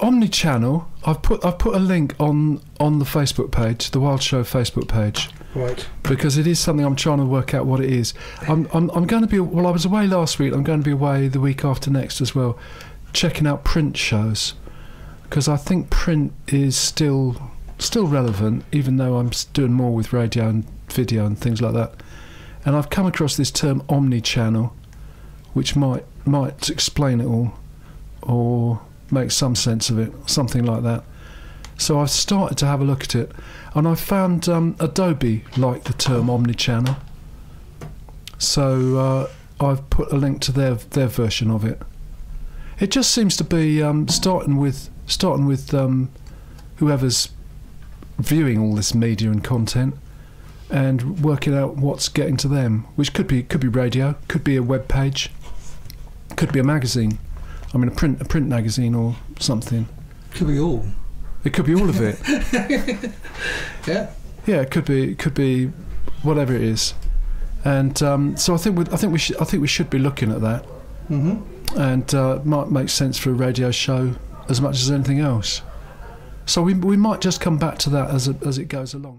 Omni-channel. I've put I've put a link on on the Facebook page, the Wild Show Facebook page, Right. because it is something I'm trying to work out what it is. I'm I'm, I'm going to be well. I was away last week. I'm going to be away the week after next as well, checking out print shows, because I think print is still still relevant, even though I'm doing more with radio and video and things like that. And I've come across this term omni-channel, which might might explain it all, or make some sense of it, something like that. So I've started to have a look at it, and I found um, Adobe liked the term omni-channel. So uh, I've put a link to their their version of it. It just seems to be um, starting with starting with um, whoever's viewing all this media and content, and working out what's getting to them, which could be could be radio, could be a web page, could be a magazine. I mean, a print a print magazine or something. Could be all. It could be all of it. Yeah. Yeah, it could be. It could be whatever it is. And um, so I think we, I think we should I think we should be looking at that, Mm-hmm. and uh, it might make sense for a radio show as much as anything else. So we we might just come back to that as it, as it goes along.